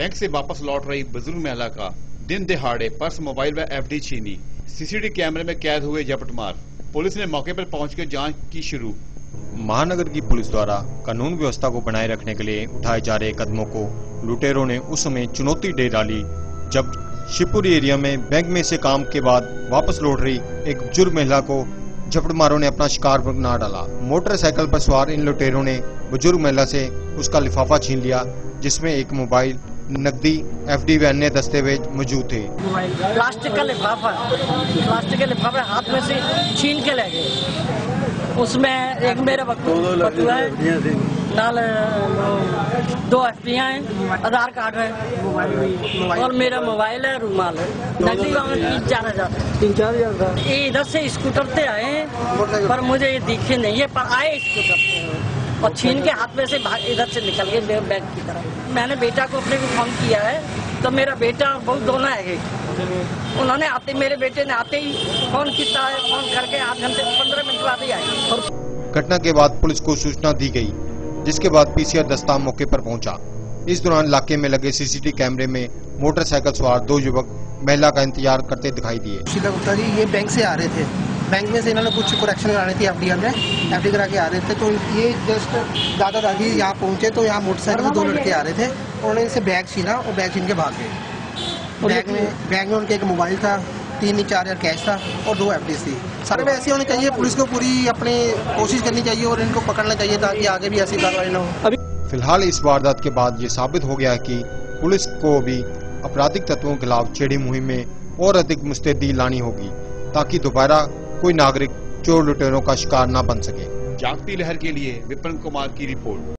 Bank से वापस लौट रही बुज़ुर्ग महिला का दिन दिहाड़े पर्स, मोबाइल व एफडी छीनी। सीसीटीवी कैमरे में कैद हुए झपटमार। पुलिस ने मौके पर पहुंचकर जाँच की शुरू। महानगर की पुलिस द्वारा कानून व्यवस्था को बनाए रखने के लिए उठाए जा रहे कदमों को लुटेरों ने उस समय चुनौती दे डाली, जब शिवपुरी एरिया में बैंक में से काम के बाद वापस लौट रही एक बुज़ुर्ग महिला को झपटमारों ने अपना शिकार बना डाला। मोटरसाइकिल पर सवार इन लुटेरों ने बुज़ुर्ग महिला से उसका लिफाफा छीन लिया, जिसमें एक मोबाइल नकदी एफडी व अन्य दस्तावेज़ मौजूद थे। प्लास्टिक का लिफाफा प्लास्टिक के लिफाफे हाथ में से छीन के ले गए। उसमें एक मेरा है। नाल दो एफ़ हैं आधार कार्ड है। और मेरा मोबाइल है रूमाल है। नकदी में तीन चार हज़ार तीन चार हज़ार ये इधर से स्कूटर से आए पर मुझे ये दिखे नहीं है पर आए स्कूटर और छीन के हाथ में से इधर से निकल गए मेरे बैग की तरफ़। मैंने बेटा को अपने को फ़ोन किया है तो मेरा बेटा बहुत दोनों है। उन्होंने आते मेरे बेटे ने आते ही फ़ोन किया है फ़ोन करके आठ घंटे पंद्रह मिनट बाद ही आए। घटना के बाद पुलिस को सूचना दी गई जिसके बाद पीसीआर दस्ता मौके पर पहुँचा। इस दौरान इलाके में लगे सीसीटीवी कैमरे में मोटरसाइकिल सवार दो युवक महिला का इंतज़ार करते दिखाई दिए। गुप्ता जी ये बैंक से आ रहे थे। बैंक में से इन्होंने कुछ करेक्शन करानी थी एफ़ में एफ़ करा के आ रहे थे तो ये जस्ट दादा दादी यहाँ पहुँचे तो यहाँ मोटरसाइकिल से दो लड़के आ रहे थे उन्होंने इनसे बैग छीना और बैग छीन के भाग गए। बैग में बैग में उनके एक मोबाइल था तीन या चार हज़ार कैश था और दो एफ़ थी सारे में ऐसे होने चाहिए पुलिस को पूरी अपनी कोशिश करनी चाहिए और इनको पकड़ना चाहिए ताकि आगे भी ऐसी कार्रवाई न हो। फ़िलहाल इस वारदात के बाद ये साबित हो गया है कि पुलिस को भी आपराधिक तत्वों के खिलाफ छेड़ी मुहिम में और अधिक मुस्तैदी लानी होगी ताकि दोबारा कोई नागरिक चोर लुटेरों का शिकार न बन सके। जागती लहर के लिए विपिन कुमार की रिपोर्ट।